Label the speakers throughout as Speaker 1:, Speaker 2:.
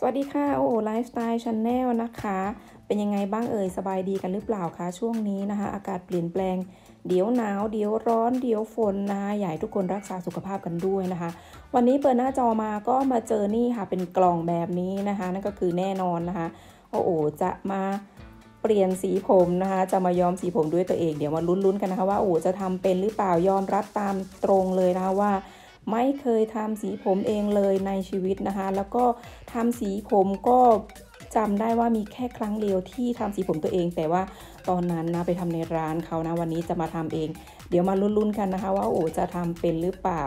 Speaker 1: สวัสดีค่ะ โอ้ไลฟ์สไตล์ชาแนลนะคะ เป็นยังไงบ้างเอ่ยสบายดีกันหรือเปล่าคะช่วงนี้นะคะ อากาศเปลี่ยนแปลง เดี๋ยวหนาว เดี๋ยวร้อน เดี๋ยวฝนนะคะอยากให้ทุกคนรักษาสุขภาพกันด้วยนะคะ วันนี้เปิดหน้าจอมาก็มาเจอนี่ค่ะ เป็นกล่องแบบนี้นะคะ นั่นก็คือแน่นอนนะคะ โอ้โหจะมาเปลี่ยนสีผมนะคะ จะมาย้อมสีผมด้วยตัวเองเดี๋ยวมาลุ้นๆกันนะคะ ว่าโอ้จะทำเป็นหรือเปล่ายอมรับตามตรงเลยนะคะว่า ไม่เคยทำสีผมเองเลยในชีวิตนะคะ แล้วก็ทำสีผมก็จำได้ว่ามีแค่ครั้งเดียวที่ทำสีผมตัวเอง แต่ว่าตอนนั้นนะไปทำในร้านเขานะวันนี้จะมาทำเอง เดี๋ยวมาลุ้นๆกันนะคะ ว่าโอ้จะทำเป็นหรือเปล่า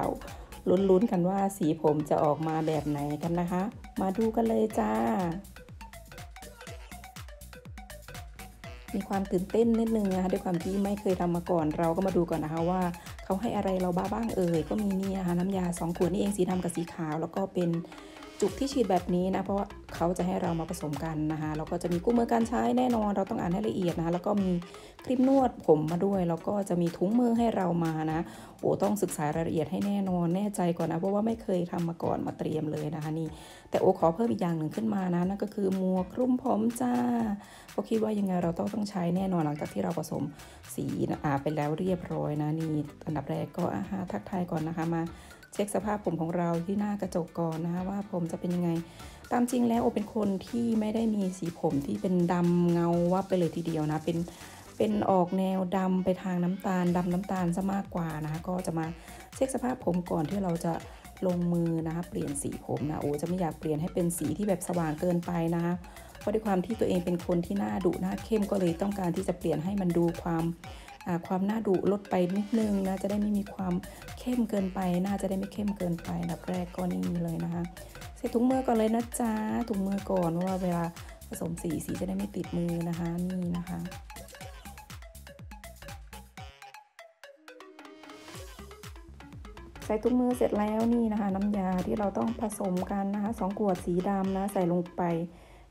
Speaker 1: ลุ้นๆกันว่าสีผมจะออกมาแบบไหนกันนะคะ มาดูกันเลยจ้า มีความตื่นเต้นนิดนึงนะคะด้วยความที่ไม่เคยทำมาก่อนเราก็มาดูก่อนนะคะว่า เขาให้อะไรเราบ้าบ้างเอ่ยก็มีนี่นะคะน้ำยา2ขวดนี่เองสีดำกับสีขาว แล้วก็เป็น จุกที่ฉีดแบบนี้นะ เพราะว่าเขาจะให้เรามาผสมกันนะคะแล้วก็จะมีกู้มือการใช้แน่นอน เราต้องอ่านให้ละเอียดนะคะแล้วก็มีคลิปนวดผมมาด้วย แล้วก็จะมีถุงมือให้เรามานะโอ้ต้องศึกษารายละเอียดให้แน่นอนแน่ใจก่อนนะเพราะว่าไม่เคยทำมาก่อนมาเตรียมเลยนะคะนี่ แต่โอขอเพิ่มอีกอย่างหนึ่งขึ้นมานะนั่นก็คือมัวคลุ้มผมจ้าเพราะคิดว่ายังไงเราต้องต้องใช้แน่นอนหลังจากที่เราผสมสีอาไปแล้วเรียบร้อยนะนี่อันดับแรกก็อาหาทักทายก่อนนะคะมา เช็คสภาพผมของเราที่หน้ากระจกก่อนนะคะว่าผมจะเป็นยังไง ตามจริงแล้วโอเป็นคนที่ไม่ได้มีสีผมที่เป็นดำเงาวับไปเลยทีเดียวนะเป็นเป็นออกแนวดำไปทางน้ำตาลดำน้ำตาลซะมากกว่านะคะก็จะมาเช็คสภาพผมก่อนที่เราจะลงมือนะคะเปลี่ยนสีผมนะโอจะไม่อยากเปลี่ยนให้เป็นสีที่แบบสว่างเกินไปนะคะเพราะด้วยความที่ตัวเองเป็นคนที่หน้าดุหน้าเข้มก็เลยต้องการที่จะเปลี่ยนให้มันดูความ ความน่าดุลดไปนิดนึงนะจะได้ไม่มีความเข้มเกินไป น่าจะได้ไม่เข้มเกินไปดับแรกก็นี่เลยนะคะใส่ถุงมือก่อนเลยนะจ๊ะถุงมือก่อนเพราะว่าเวลาผสมสีสีจะได้ไม่ติดมือนะคะนี่นะคะใส่ถุงมือเสร็จแล้วนี่นะคะ น้ำยาที่เราต้องผสมกันนะคะสองขวดสีดำนะใส่ลงไป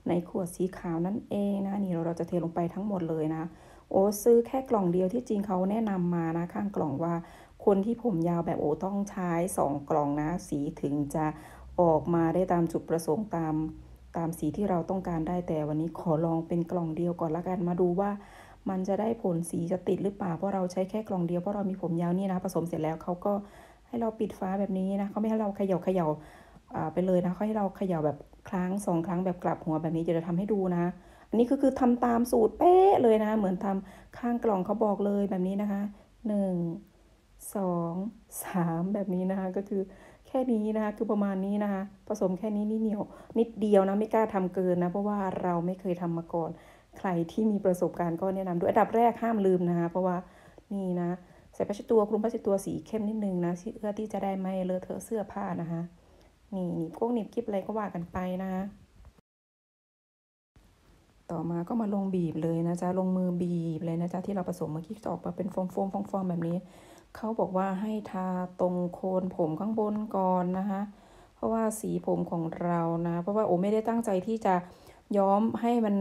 Speaker 1: ในขวดสีขาวนั่นเองนะนี่เราเราจะเทลงไปทั้งหมดเลยนะ โอ้ซื้อแค่กล่องเดียวที่จริงเขาแนะนำมานะข้างกล่องว่า คนที่ผมยาวแบบโอ้ต้องใช้ 2 กล่องนะ สีถึงจะออกมาได้ตามจุดประสงค์ตามตามสีที่เราต้องการได้แต่วันนี้ขอลองเป็นกล่องเดียวก่อนละกันมาดูว่ามันจะได้ผลสีจะติดหรือเปล่าเพราะเราใช้แค่กล่องเดียวเพราะเรามีผมยาวนี่นะผสมเสร็จแล้วเขาก็ให้เราปิดฟ้าแบบนี้นะเขาไม่ให้เราเขย่าเขย่าไปเลยนะเขาให้เราเขย่าแบบ ครั้งสองครั้งแบบกลับหัวแบบนี้จะทำให้ดูนะอันนี้ก็คือทำตามสูตรเป๊ะเลยนะ เหมือนทำข้างกล่องเขาบอกเลยแบบนี้นะคะหนึ่งสองสามแบบนี้นะคะก็คือแค่นี้นะคะคือประมาณนี้นะคะผสมแค่นี้นิดเดียวนิดเดียวนะไม่กล้าทำเกินนะเพราะว่าเราไม่เคยทำมาก่อน ใครที่มีประสบการณ์ก็แนะนำด้วยอันดับแรกห้ามลืมนะคะเพราะว่านี่นะใส่ผ้าเช็ดตัวคลุมผ้าเช็ดตัวสีเข้มนิดนึงนะเพื่อที่จะได้ไม่เลอะเทอะเสื้อผ้านะคะ นี่หนีบก้งหนีบกิ๊บอะไรก็ว่ากันไปนะต่อมาก็มาลงบีบเลยนะจ๊ะ ลงมือบีบเลยนะจ๊ะ ที่เราผสมเมื่อกี้ออกมาเป็นโฟมโฟมฟองๆแบบนี้ เขาบอกว่าให้ทาตรงโคนผมข้างบนก่อนนะคะ เพราะว่าสีผมของเรานะ เพราะว่าโอไม่ได้ตั้งใจที่จะย้อมให้มัน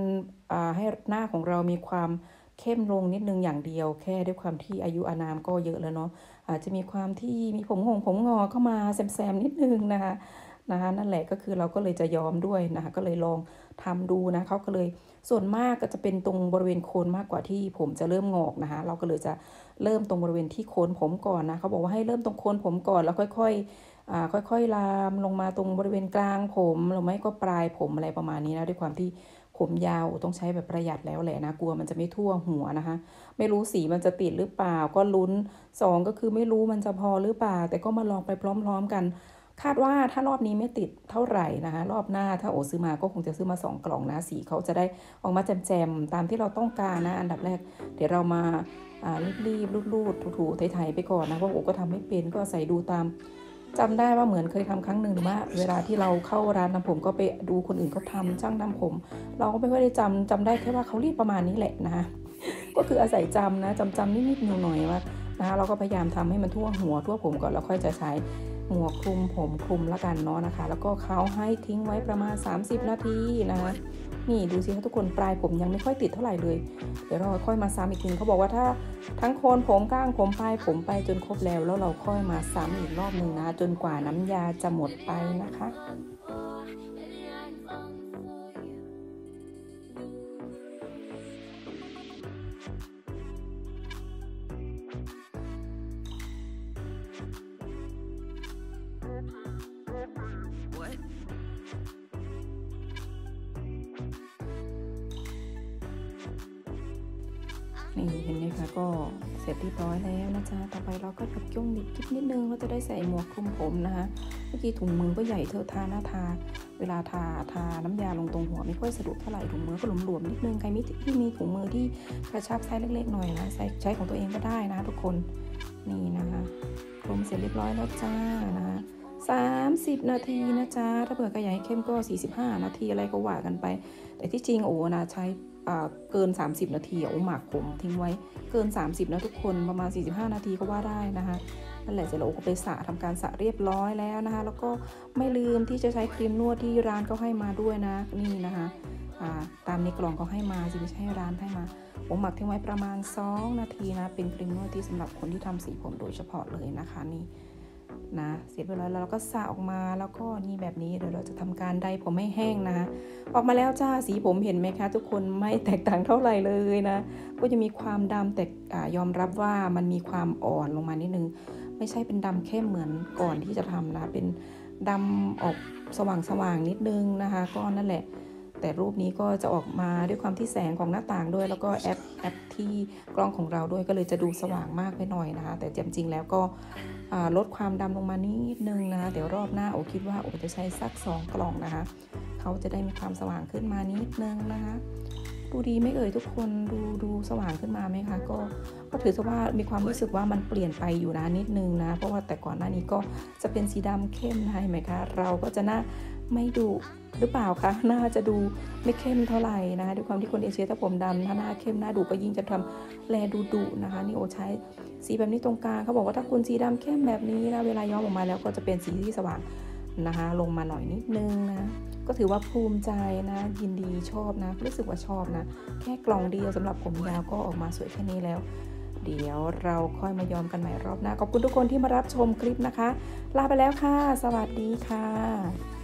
Speaker 1: อ่าให้หน้าของเรามีความ เข้มลงนิดนึงอย่างเดียว แค่ด้วยความที่อายุอานามก็เยอะแล้วเนาะอาจจะมีความที่มีผมหงผมงอเข้ามาแซมๆนิดนึงนะคะนะคะนั่นแหละก็คือเราก็เลยจะยอมด้วยนะคะก็เลยลองทำดูนะเขาก็เลยส่วนมากก็จะเป็นตรงบริเวณโคนมากกว่าที่ผมจะเริ่มงอกนะคะเราก็เลยจะเริ่มตรงบริเวณที่โคนผมก่อนนะเขาบอกว่าให้เริ่มตรงโคนผมก่อนแล้วค่อยๆอ่าค่อยๆลามลงมาตรงบริเวณกลางผมหรือไม่ก็ปลายผมอะไรประมาณนี้นะด้วยความที่ ผมยาวต้องใช้แบบประหยัดแล้วแหละนะกลัวมันจะไม่ทั่วหัวนะคะ ไม่รู้สีมันจะติดหรือเปล่า ก็ลุ้น 2 ก็คือไม่รู้มันจะพอหรือเปล่า แต่ก็มาลองไปพร้อม ๆ กัน คาดว่าถ้ารอบนี้ไม่ติดเท่าไหร่นะคะ รอบหน้าถ้าโอซื้อมาก็คงจะซื้อมา 2 กล่องนะสีเขาจะได้ออกมาแจมๆตามที่เราต้องการนะ อันดับแรก เดี๋ยวเรามารีบๆรูดๆถูๆไถๆไปก่อนนะเพราะโอก็ทำไม่เป็นก็ใส่ดูตาม จำได้ว่าเหมือนเคยทำครั้งหนึ่งหรือว่า เวลาที่เราเข้าร้านทำผมก็ไปดูคนอื่นเขาทาช่างทำผม เราก็ไม่ค่อยได้จำจำได้แค่ว่าเขารีดประมาณนี้แหละนะก็คืออาศัยจำนะจำจำนิดๆหน่อยๆว่านะคะเราก็พยายามทำให้มันทั่วหัวทั่วผมก่อนแล้วค่อยจะใช้หมวกคลุมผมคลุมแล้วกันเนาะนะคะ แล้วก็เขาให้ทิ้งไว้ประมาณ 30 นาทีนะคะ นี่ดูสิคะทุกคนปลายผมยังไม่ค่อยติดเท่าไหร่เลย เดี๋ยวเราค่อยมาซ้ำอีกทีเขาบอกว่าถ้าทั้งโคนผมก้างผมปลายผมไปจนครบแล้ว แล้วเราค่อยมาซ้ำอีกรอบหนึ่งนะ จนกว่าน้ำยาจะหมดไปนะคะ นี่เห็นไหมคะก็เสร็จเรียบร้อยแล้วนะจ๊ะต่อไปเราก็จับจ้งดิบคลิปนิดนึงก็จะได้ใส่หมวกคลุมผมนะคะเมื่อกี้ถุงมือก็ใหญ่เธอทาหน้าทา เวลาทาทาน้ำยาลงตรงหัวไม่ค่อยสะดวกเท่าไหร่ถุงมือก็หลวมๆนิดนึงใครมีที่มีถุงมือที่กระชับไซส์เล็กๆหน่อยนะใส่ใช้ของตัวเองก็ได้นะทุกคนนี่นะคะคลุมเสร็จเรียบร้อยแล้วจ้านะคะ30 นาทีนะจ๊ะถ้าเผื่อกระยายเข้มก็ 45 นาทีอะไรก็ว่ากันไป แต่ที่จริงโอ้นะใช้ เกิน 30 นาทีโอ้หมักผมทิ้งไว้เกิน 30 นะทุกคนประมาณ 45 นาทีก็ว่าได้นะคะนั่นแหละเสร็จแล้วโอ้ก็ไปสระทำการสระเรียบร้อยแล้วนะคะ แล้วก็ไม่ลืมที่จะใช้ครีมนวดที่ร้านเขาให้มาด้วยนะนี่นะคะตามในกล่องเขาให้มาจริงไม่ใช่ร้านให้มาผมหมักทิ้งไว้ประมาณ 2 นาทีนะเป็นครีมนวดที่สำหรับคนที่ทำสีผมโดยเฉพาะเลยนะคะนี่ นะเสร็จไปแล้วเราก็สระออกมาแล้วก็นี่แบบนี้เดี๋ยวเราจะทำการไดผมให้แห้งนะออกมาแล้วจ้าสีผมเห็นไหมคะ ทุกคนไม่แตกต่างเท่าไหร่เลยนะ ก็จะมีความดำแต่ยอมรับว่ามันมีความอ่อนลงมานิดนึง ไม่ใช่เป็นดำเข้มเหมือนก่อนที่จะทำนะเป็นดำออกสว่างสว่างนิดนึงนะคะ ก็นั่นแหละ แต่รูปนี้ก็จะออกมาด้วยความที่แสงของหน้าต่างด้วย แล้วก็แอปแอปที่กล้องของเราด้วยก็เลยจะดูสว่างมากไปหน่อยนะคะ แต่จริงๆแล้วก็ลดความดำลงมานิดนึงนะคะเดี๋ยวรอบหน้าโอคิดว่าโอจะใช้สัก 2 กล่องนะคะเขาจะได้มีความสว่างขึ้นมานิดนึงนะคะดูดีไม่เอ่ยทุกคนดูดูสว่างขึ้นมาไหมคะก็ก็ถือว่ามีความรู้สึกว่ามันเปลี่ยนไปอยู่นะนิดนึงนะ เพราะว่าแต่ก่อนหน้านี้ก็จะเป็นสีดำเข้มนะเห็นไหมคะ เราก็จะหน้า ไม่ดูหรือเปล่าคะหน้าจะดูไม่เข้มเท่าไหร่นะคะด้วยความที่คนเอเชียถ้าผมดำถ้าหน้าเข้มหน้าดุก็ยิ่งจะทำแลดูดุนะคะนี่โอใช้สีแบบนี้ตรงกลางเขาบอกว่าถ้าคุณสีดำเข้มแบบนี้นะเวลาย้อมออกมาแล้วก็จะเป็นสีที่สว่างนะคะ ลงมาหน่อยนิดนึงนะก็ถือว่าภูมิใจนะ ยินดีชอบนะ รู้สึกว่าชอบนะ แค่กล่องเดียวสำหรับผมยาวก็ออกมาสวยแค่นี้แล้ว เดี๋ยวเราค่อยมายอมกันใหม่รอบหน้าขอบคุณทุกคนที่มารับชมคลิปนะคะ ลาไปแล้วค่ะ สวัสดีค่ะ